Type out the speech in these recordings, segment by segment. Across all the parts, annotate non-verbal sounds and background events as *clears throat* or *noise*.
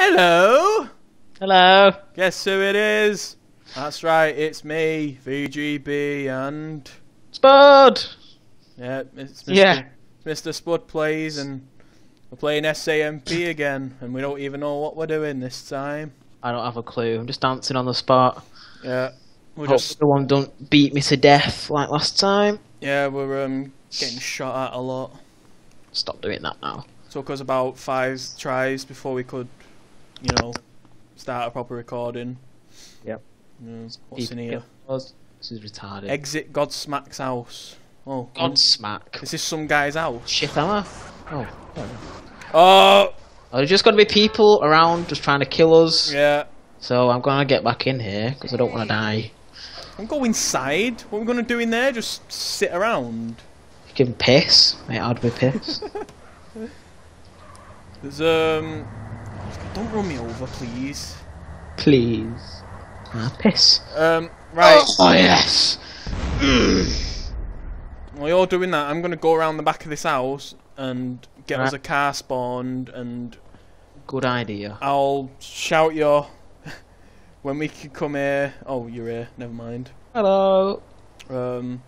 Hello! Hello. Guess who it is? That's right, it's me, VGB, and. Spud. Yeah, it's Mr. Yeah. Mr. Spud plays, and we're playing SA-MP again, and we don't even know what we're doing this time. I don't have a clue. I'm just dancing on the spot. Yeah, we're Hope just. the one don't beat me to death like last time. Yeah, we're um, getting shot at a lot. Stop doing that now. Took us about five tries before we could, you know, start a proper recording. Yep. Yeah, what's in here? This is retarded. Exit Godsmack's house. Oh, Godsmack. This is this some guy's house? Shit, am I? Oh. Oh, Oh, there's just gonna be people around just trying to kill us. yeah. So I'm gonna get back in here because I don't want to die. I'm go inside. What are we gonna do in there? Just sit around. Give him piss. Mate, I'd be pissed. *laughs* There's um. Don't run me over, please. Please. Ah, piss. Um. Right. Oh yes. *clears throat* While you're doing that, I'm gonna go around the back of this house and get us a car spawned, and Good idea. I'll shout you *laughs* when we can come here. Oh, you're here. Never mind. Hello. Um.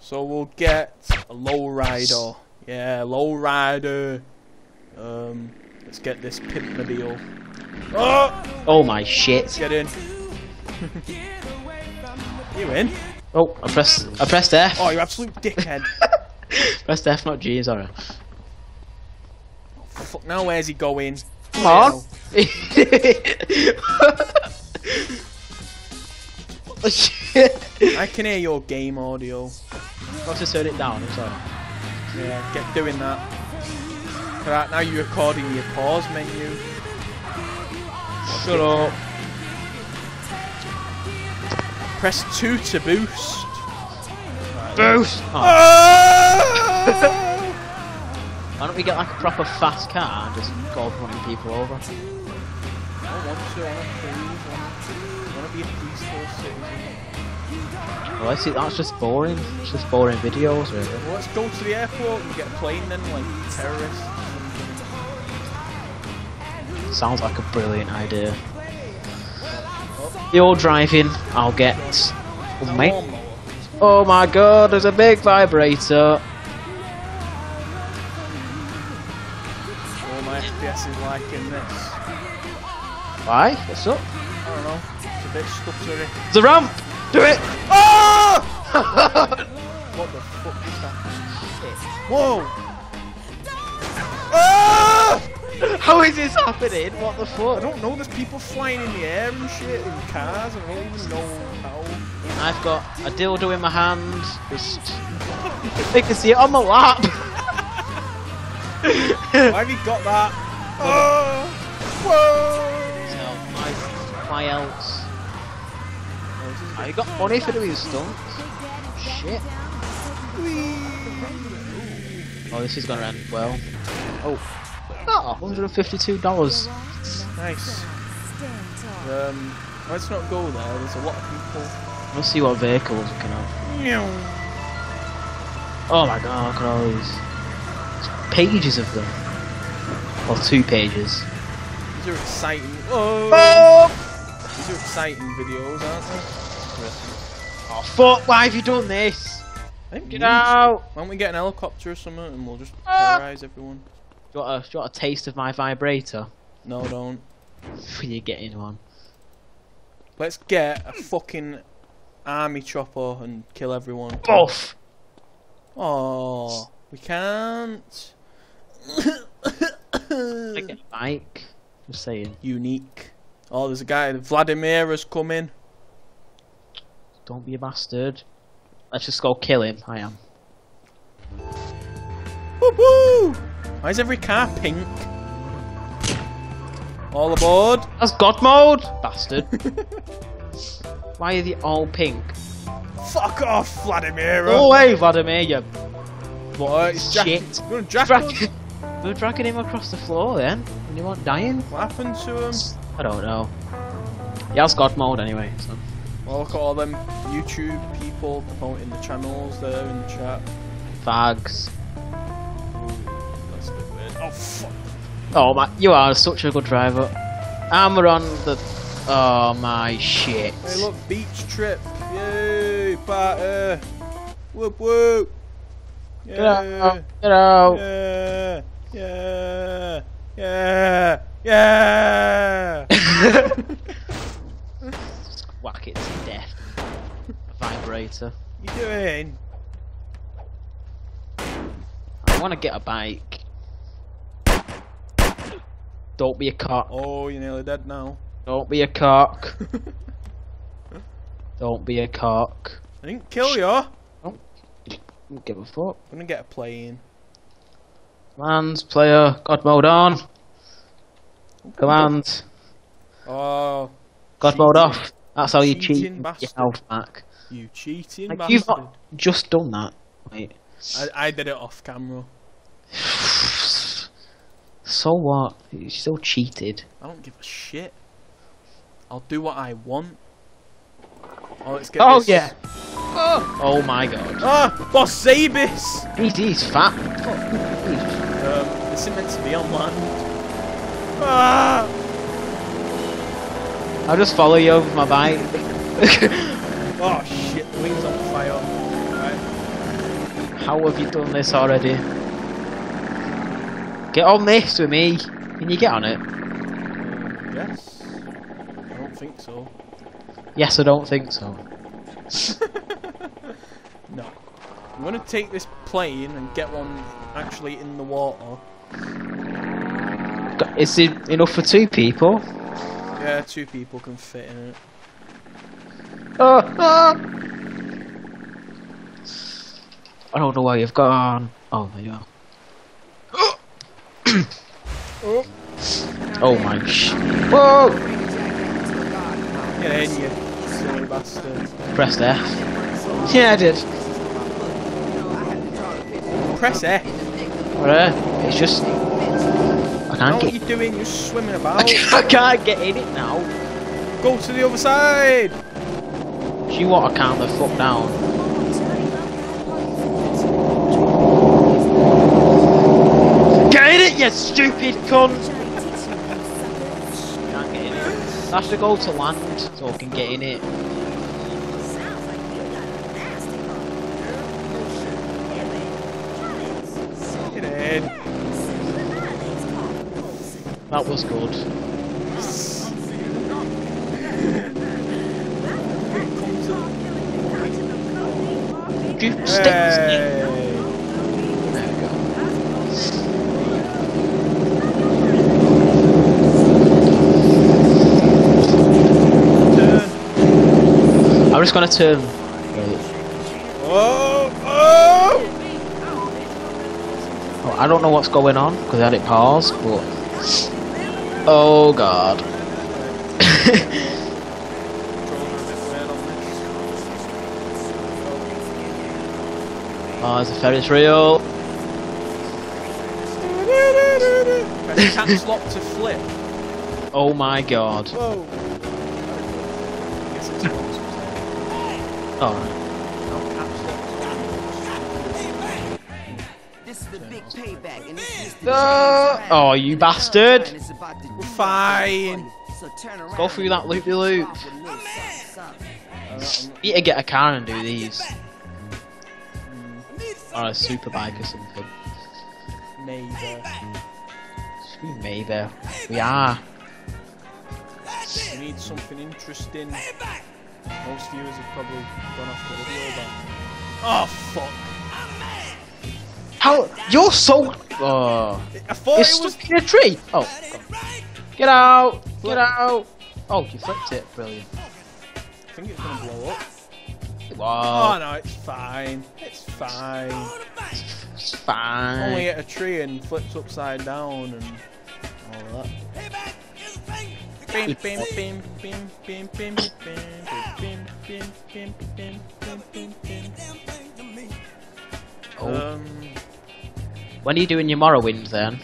So we'll get a low rider. Yeah, low rider. Um. Let's get this pimp mobile. Oh, Oh my shit. Let's get in. you in? Oh, I pressed. I pressed F. Oh, you absolute dickhead. *laughs* Pressed F, not G. Sorry. Fuck. Now where's he going? Come on. *laughs* oh shit. I can hear your game audio. I'll just turn it down. I'm sorry. Yeah, get doing that. Right, now you're recording your pause menu. Shut up. Press 2 to boost. Boost. Oh, Ah! *laughs* why don't we get like a proper fast car and just go running people over? I want to, I want to please, I want to, I want to be a peaceful citizen. Well, I see. That's just boring. It's just boring videos, really. Well, let's go to the airport and get a plane then, like terrorists. Sounds like a brilliant idea. You're driving. I'll get. Oh, mate. Oh my god, there's a big vibrator. Oh, my FPS is liking this. Why? What's up? I don't know. It's a bit stuttery. The ramp! Do it! *laughs* Ah! *laughs* what the fuck is that? Whoa! *laughs* How is this happening? What the fuck? I don't know. There's people flying in the air and shit in cars. I don't even know how. I've got a dildo in my hand. Just. They *laughs* can see it on my lap. Why have you got that? *laughs* Oh! Whoa! so, my, my else. Oh, you got money for doing stunts? Shit. Oh, this is gonna end well. Oh. Oh, $152. Nice. Um, let's not go there. There's a lot of people. Let's see what vehicles we can have. Oh my god, look at all these pages of them. Or two pages. These are exciting. Oh! These are exciting videos, aren't they? Oh fuck, why have you done this? I think we Get out! Why don't we get an helicopter or something and we'll just Ah. terrorise everyone? Do you, want a, do you want a taste of my vibrator? No, don't. *laughs* You're getting one. Let's get a fucking army chopper and kill everyone. Buff! Oh, we can't. *coughs* I get a bike. Just saying. Unique. Oh, there's a guy. Vladimir has come in. Don't be a bastard. Let's just go kill him. I am. Woo woo! Why is every car pink? All aboard! That's God mode! Bastard. *laughs* Why are they all pink? Fuck off, Vladimir! Go away, Vladimir, you What? Jack- shit. You're gonna Drag- him? *laughs* We're dragging him across the floor then. And you want dying? What happened to him? I don't know. He has God mode anyway, so. Well, look at all them YouTube people promoting the channels there in the chat. Fags. Oh fuck! Oh my, you are such a good driver. We're on the. Oh my shit. Hey, look, beach trip. Yay, party. Whoop whoop. Yeah. Get out! Get out! Yeah. Yeah. Yeah. Yeah. *laughs* Whack it to death. A vibrator. you doing? I want to get a bike. Don't be a cock. Oh, you're nearly dead now. Don't be a cock. *laughs* Don't be a cock. I didn't kill you. I'm Don't give a fuck. I'm gonna get a plane. Commands, player, God mode on. Commands. Oh, God mode off. That's how you cheat your health back. you cheating Like, bastard. you've not just done that. Wait. I, I did it off camera. *sighs* *laughs* So what? You still cheated. I don't give a shit. I'll do what I want. Oh, let's get Oh this. yeah. Oh my god. Ah, Boss Zabis! He's, he's fat. Um, this is meant to be on land. Ah! I'll just follow you over my bike. *laughs* Oh shit, the wing's on fire. Right. How have you done this already? Get on this with me. Can you get on it? Um, yes. I don't think so. Yes, I don't think so. *laughs* No. I'm gonna take this plane and get one actually in the water. Is it enough for two people? Yeah, two people can fit in it. Ah, ah. I don't know where you've gone. Oh, there you are. Oh. Oh my sh. Whoa! Get in, you silly bastard. Pressed F. Yeah, I did. Press F. Alright. It's just. I can't what get. you're doing? You're swimming *laughs* about. I can't get in it now. Go to the other side. Do you want to calm the fuck down? Get in it, you stupid cunt! Can't get in it. I have to to land so I can get in it. Get in. That was good. *laughs* Goop sticks. Hey. There we go. Turn. I'm just gonna turn. Oh, oh! Oh, I don't know what's going on because I had it paused, but. Oh god. *laughs* Oh, there's a Ferris wheel. Caps lock to flip. Oh my god. Whoa. Guess it's one Oh, Now caps lock This is the big payback, and this is Uh, oh, you bastard! We're fine. Go through that loopy loop. You need to get a car and do these. Or a super bike or something. Maybe. Screw Maybe. We are. We need something interesting. Most viewers have probably gone off the video by Oh fuck! How? You're so. Oh. I thought You're it was. stuck in a tree! Oh, God. Get out! Get out! Oh, you flipped it. Brilliant. I think it's gonna blow up. Wow. Oh no, it's fine. It's fine. It's fine. Only hit a tree and flips upside down and all that. Oh. Um, When are you doing your Morrowind then?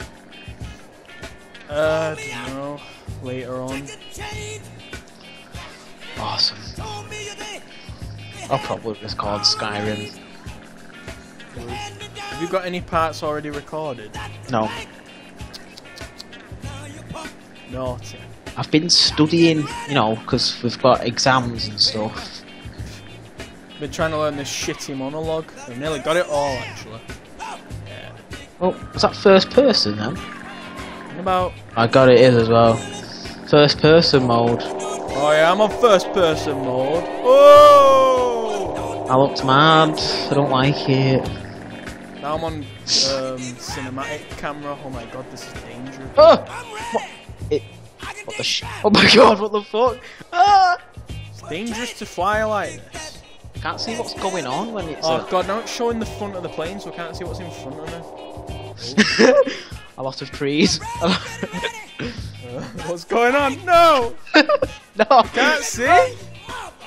uh, know. Later on. Awesome. I'll probably just called Skyrim. Have you got any parts already recorded? No. Naughty. I've been studying, you know, because we've got exams and stuff. Been trying to learn this shitty monologue. I've nearly got it all actually. Oh, was that first person then? In about I got it is as well. First person mode. Oh yeah, I'm on first person mode. Oh! I looked mad. I don't like it. Now I'm on um, cinematic camera. Oh my god, this is dangerous. Oh! What? What the sh- Oh my god, what the fuck? Ah! It's dangerous to fly like this. I can't see what's going on when it's. Oh uh, god, now it's showing the front of the plane, so I can't see what's in front of me. *laughs* a lot of trees. Uh, *laughs* what's going on? No! *laughs* no! Can't see!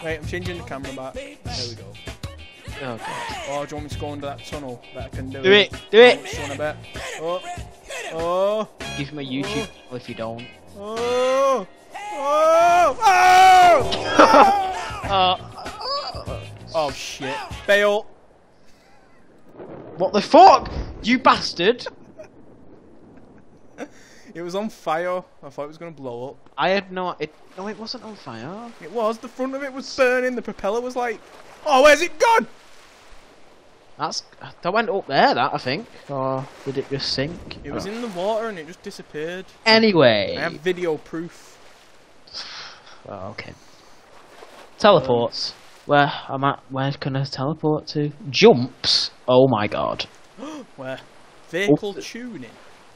Wait, I'm changing the camera back. There we go. Oh god. Oh, do you want me to go under that tunnel? That I can do. Do it! Do it! Just want a bit. Oh! Oh! Give me a YouTube channel if you don't. Oh! Oh! *laughs* Oh! Uh, oh shit. Bail! what the fuck? You bastard! It was on fire. I thought it was gonna blow up. I had no. It no, it wasn't on fire. It was. The front of it was burning. The propeller was like, oh, where's it gone? That's that went up there. That I think. Or did it just sink? It was in the water and it just disappeared. Anyway. I have video proof. *sighs* Oh, okay. Teleports. Where am I? Where can I teleport to? Jumps. Oh my god. *gasps* Where? Vehicle Oh. tuning.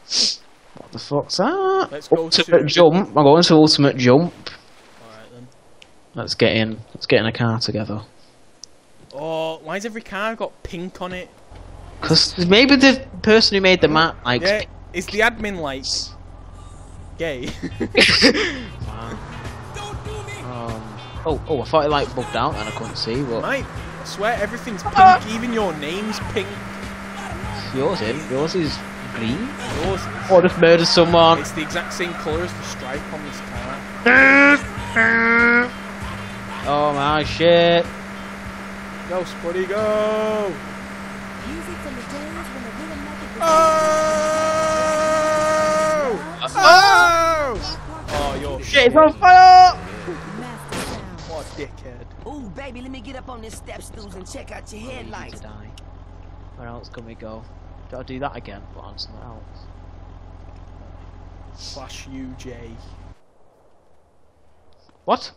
*gasps* What the fuck's that? Let's go ultimate to- jump. I'm going to ultimate jump. Alright then. Let's get in. Let's get in a car together. Oh, why has every car got pink on it? Cause maybe the person who made the map likes. Yeah, is the admin like gay? *laughs* Wow. Um, oh, oh! I thought it like bugged out and I couldn't see. But Mate, I swear everything's pink. Ah! *laughs* Even your name's pink. yours is yours is green. Yours. Or just murdered someone. It's the exact same colour as the stripe on this car. *laughs* Oh my shit! Go, Spuddy, go! Music from the days when the rhythm method Oh! Oh! Oh, you're Shit, it's on fire! was master sound. What a dickhead. Ooh, baby, let me get up on this step stools and check out your To headlights. die. Where else can we go? Do I do that again? But on something else. Slash UJ. What?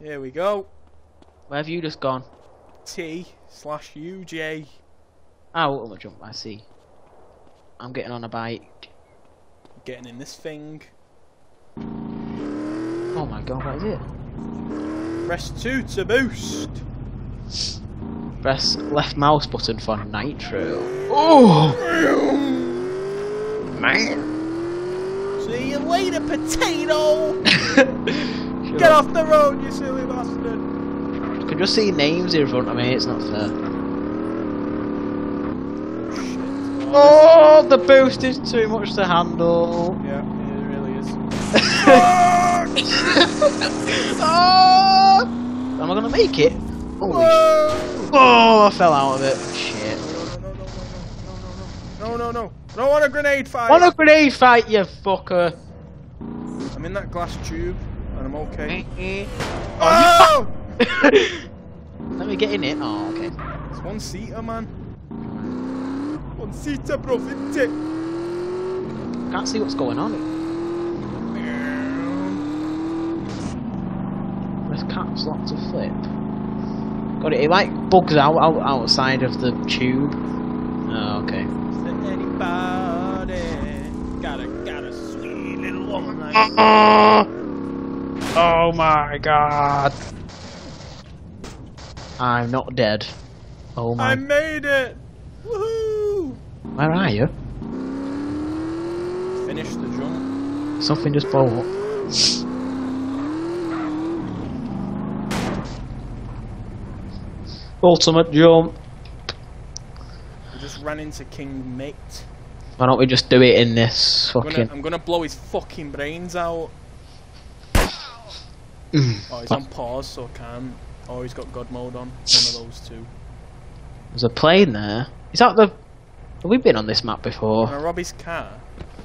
Here we go. Where have you just gone? T slash UJ. Oh, ultimate jump. I see. I'm getting on a bike. Getting in this thing. Oh my god, what is it? Press 2 to boost. Press left mouse button for nitro. Oh! Man! See you later, potato! *laughs* Get off the road, you silly bastard! I can just see names in front of me, it's not fair. Oh, the boost is too much to handle. Yeah, it really is. *laughs* Oh! Am I gonna make it? Holy sh- Oh, I fell out of it. Shit. No, no, no, no, no, no, no, no, no. I don't want a grenade fight. Want a grenade fight, you fucker? I'm in that glass tube, and I'm okay. oh, Oh! *laughs* Let me get in it. Oh, okay. It's one seater, man. One seater, bro. Fifty. Can't see what's going on. There's caps lock to flip. Got it. It like bugs out, out outside of the tube. Oh, okay. Anybody got a got a sweet little woman like *laughs* Oh my god. I'm not dead. Oh my. I made it! Woohoo! Where are you? Finish the jump. Something just blew up. Ultimate jump. We just ran into King Mate. Why don't we just do it in this I'm gonna, fucking? I'm gonna blow his fucking brains out. Mm. Oh, he's on pause, so I can't. Oh, he's got God mode on. One of those two. There's a plane there. Is that the? Have we been on this map before? Can I rob his car?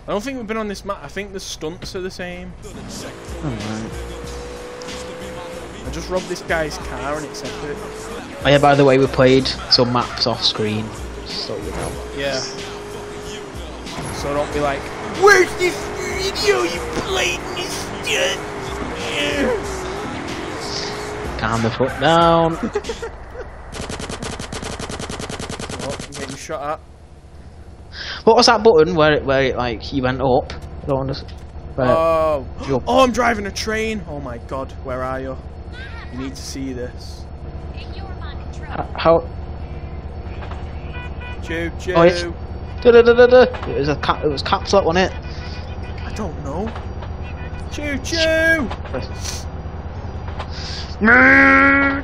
I don't think we've been on this map. I think the stunts are the same. Alright. I just robbed this guy's car and it's epic. Oh yeah, by the way, we played some maps off screen. So you know. Yeah. So don't be like, Where's this video you played Calm the foot down. Oh, I'm getting shot at. what was that button where it, where it like you went up? I don't understand. Oh. Jump. oh, I'm driving a train. Oh my god, where are you? You need to see this. how? how Choo oh, choo. Oh, yes. da, da, da, da, da. It was a cap. It was caps lock, wasn't it? I don't know. Choo choo. Oh.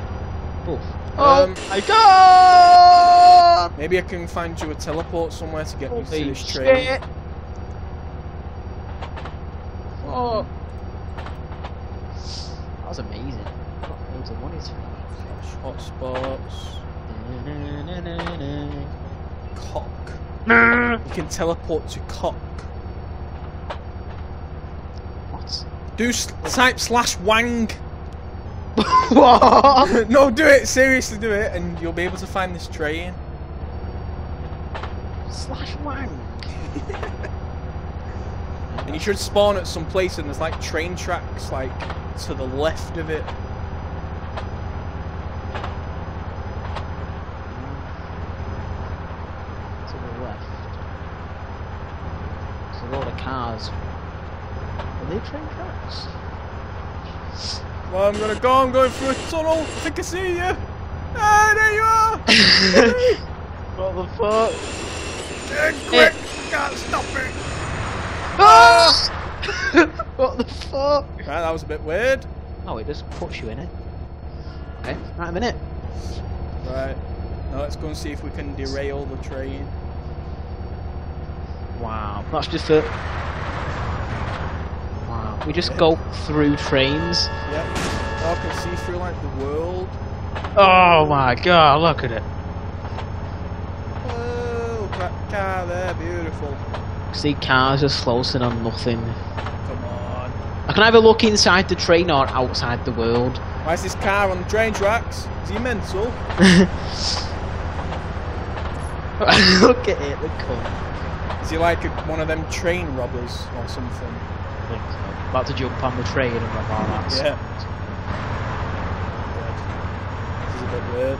Oh Um, my god! Maybe I can find you a teleport somewhere to get me to this train. shit! Oh. That was amazing. Got loads of money to Hotspots. Cock. You can teleport to cock. What? Do s- type slash wang. *laughs* no, do it. Seriously, do it, and you'll be able to find this train. Slash wang. *laughs* And you should spawn at some place, and there's like train tracks like to the left of it. To the left. There's a lot of cars. Are they train tracks? Well, I'm gonna go. I'm going through a tunnel. I think I see you. Ah, there you are. *laughs* what the fuck? Eh, quick! Can't stop it. Ah! *laughs* what the fuck? Right, that was a bit weird. Oh, it just puts you in it. Okay, right a minute. Right. Now let's go and see if we can derail the train. Wow, that's just a. We just go through trains. Yep. Oh, I can see through like the world. Oh my god, look at it. Oh, that car there, beautiful. See cars just floating on nothing. Come on. I can either look inside the train or outside the world. Why is this car on the train tracks? Is he mental? *laughs* look at it, look cunt. Is he like a, one of them train robbers or something? About to jump on the train and rob our ass. Yeah. This is a bit weird.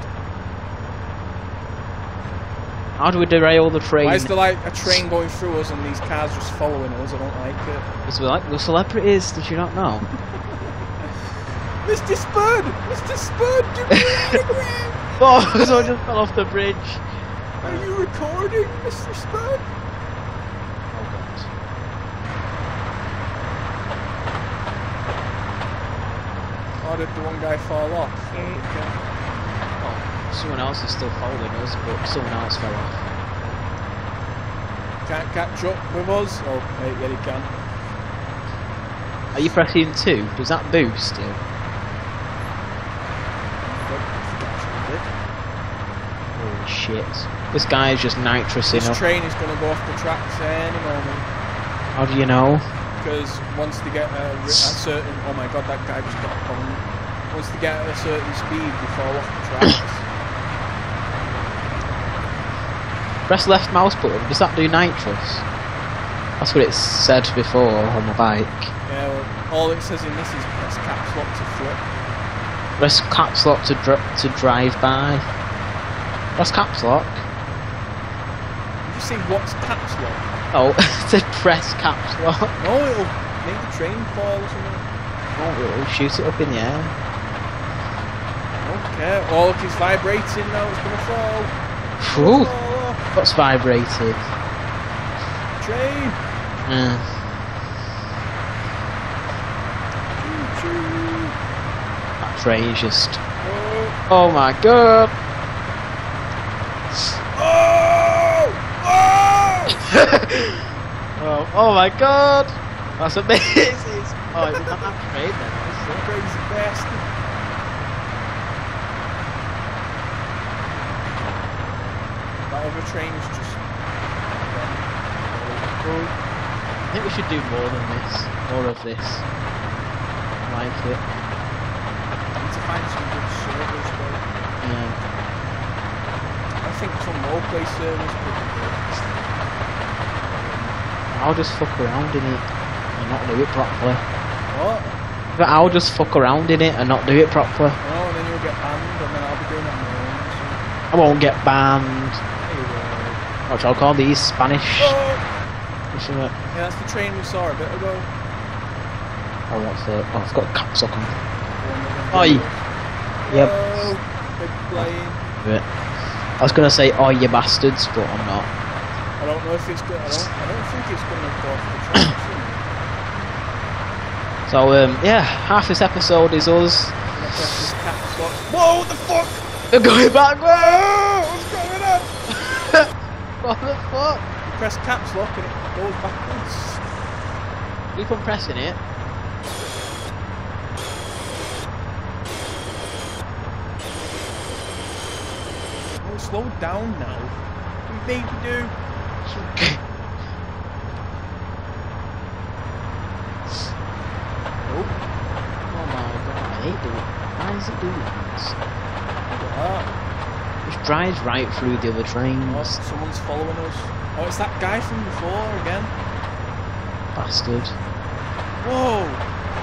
How do we derail the train? Why is there like a train going through us and these cars just following us? I don't like it. Because we like the celebrities, did you not know? *laughs* Mr. Spud! Mr. Spud! Do me *laughs* oh, *laughs* so I just fell off the bridge. Are you recording, Mr. Spud? Oh god. Or did the one guy fall off? Mm. Oh, someone else is still following us, but someone else fell off. Can't catch up with us? Oh, wait, yeah, he can. Are you pressing two? Does that boost you? Holy shit. This guy is just nitrous This up. train is going to go off the tracks any moment. How do you know? Because once they get a, ri- a certain... Oh my god, that guy just got a point. Once they get a certain speed, fall off the tracks. Press left mouse button. Does that do nitrous? That's what it said before on the bike. yeah, well, all it says in this is press caps lock to flip. Press caps lock to dr- to drive by. Press caps lock. Did you say what's caps lock? Oh, *laughs* it said press caps lock. No, it'll make the train fall or something. Oh, it'll shoot it up in the air. Okay. Oh, look, it's vibrating now. It's to fall. Fall off. Oh. what's vibrated? Train. Choo-choo. that train's just. Oh. Oh my god! Oh! Oh! *laughs* Oh, oh my god! That's amazing! Oh, it's not that train then. That's Crazy bastard. That other train is just. I think we should do more than this. More of this. I like it. I Need to find some good servers though. Yeah. I think some roleplay servers could be good. I'll just fuck around in it and not do it properly. What? But I'll just fuck around in it and not do it properly. Oh, and then you'll get banned, and then I'll be doing it on my own. I won't get banned. So, anyway. What shall I call these? Spanish? Oh! What's it? Yeah, that's the train we saw a bit ago. Oh, what's the? Oh, it's got a caps lock on. Oi! Oi. Yep. Whoa, big plane. Bit. I was gonna say, oh, you bastards, but I'm not. I don't know if it's good. I don't. I don't think it's gonna go off the train. So, um, yeah, half this episode is us I'm gonna press this caps lock. Whoa! What the fuck? They're going back. Whoa! What's going on? What the fuck? Press caps lock and it goes backwards. Keep on pressing it. Oh, slow down now. What do you need to do? *laughs* Oh, Oh my god, I hate doing Why is it doing this? look at that. It drives right through the other Oh, trains. someone's following us. Oh, it's that guy from before again. Bastard. Whoa!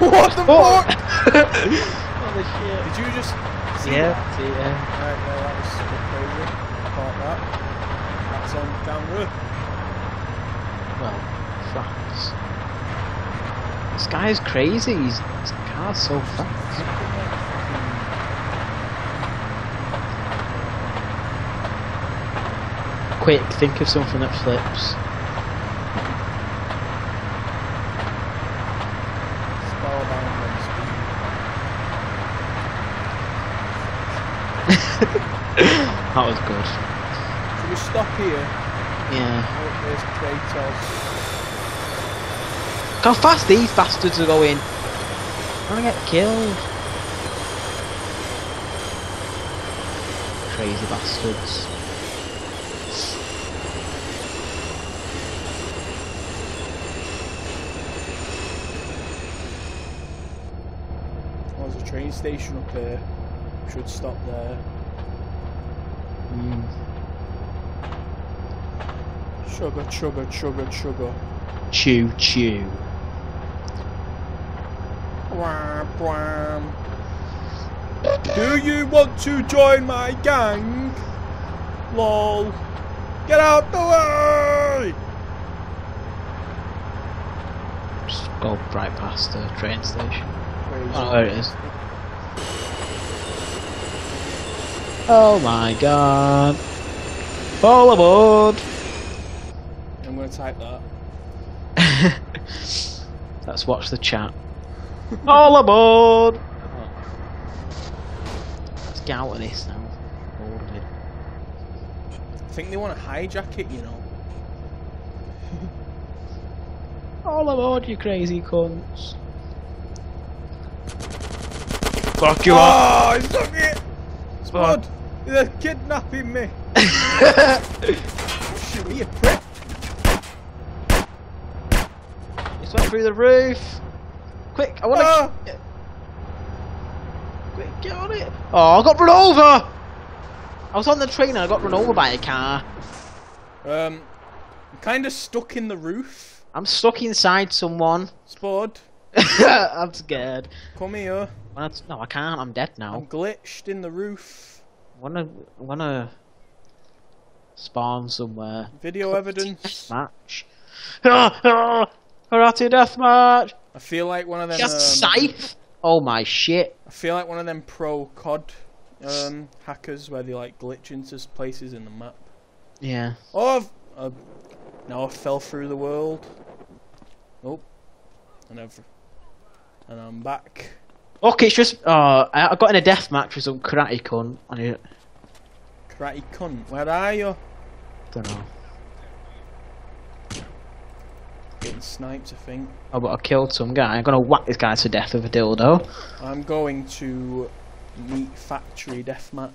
*laughs* What the Oh. fuck? *laughs* Holy shit. Did you just see Yeah, that? see, yeah. Right, yeah, that was a bit crazy. Caught that. That's on camera. Well, facts. This guy's crazy. He's, his car's so fast. Quick, think of something that flips. Spellbound on speed. That was good. Should we stop here? Yeah. Look how fast these bastards are going. I'm gonna get killed. Crazy bastards. There's a train station up here. Should stop there. Mm. Sugar, sugar, sugar, sugar. Chew, chew. Wham, wham. Do you want to join my gang? Lol. Get out the way! Just go right past the train station. Crazy. Oh, there it is. Oh my god. All aboard! I'm gonna type that. *laughs* Let's watch the chat. All aboard! Let's get out of this now. Bored of it. I think they want to hijack it, you know. All aboard, you crazy cunts. Fuck you up! Oh, he's took it! Spud! They're kidnapping me! Shoot me, you prick! It's went through the roof! Quick, I wanna. Ah! Quick, get on it! Oh, I got run over! I was on the train and I got run over by a car. Um, I'm kind of stuck in the roof. I'm stuck inside someone. Spud, *laughs* I'm scared. come here. No, I can't. I'm dead I'm now. glitched in the roof. Wanna, wanna spawn somewhere. Video evidence. *laughs* Match. Karate deathmatch. I feel like one of them. Just um, scythe. Oh my shit. I feel like one of them pro COD um, hackers where they like glitch into places in the map. Yeah. Oh, I've, uh, now I fell through the world. Nope. And I've, and I'm back. Okay, it's just. Uh, I got in a death match with some karate cunt. I Karate cunt, where are you? don't know. Getting sniped, I think. Oh, but I killed some guy. I'm gonna whack this guy to death with a dildo. I'm going to meat factory deathmatch.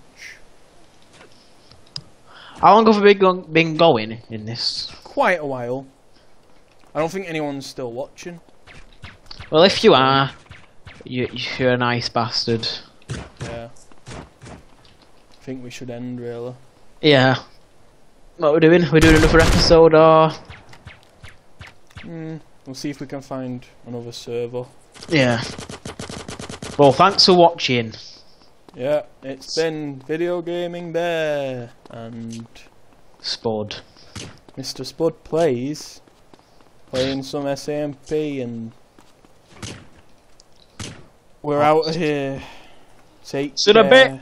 How long have we been going in this? Quite a while. I don't think anyone's still watching. Well, if you are, you, you're a nice bastard. Yeah. I think we should end really. Yeah. What we're doing? We're doing another episode, or Hmm. We'll see if we can find another server. yeah. Well, thanks for watching. Yeah, it's been Video Gaming Bear and Spud. Mr. Spud plays. Playing some SMP and we're out of here. Take See you in a bit.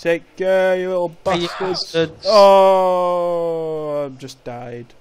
Take care, you little Hey, bastards. bastards. Oh, I've just died.